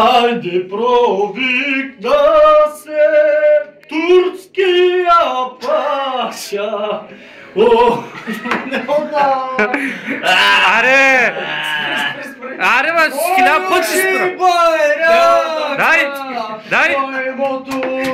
Haydi provignase Turskiya paşa Oh ne oldu? Are! Are vas skilla på Oj, bayrak! Daj! Daj!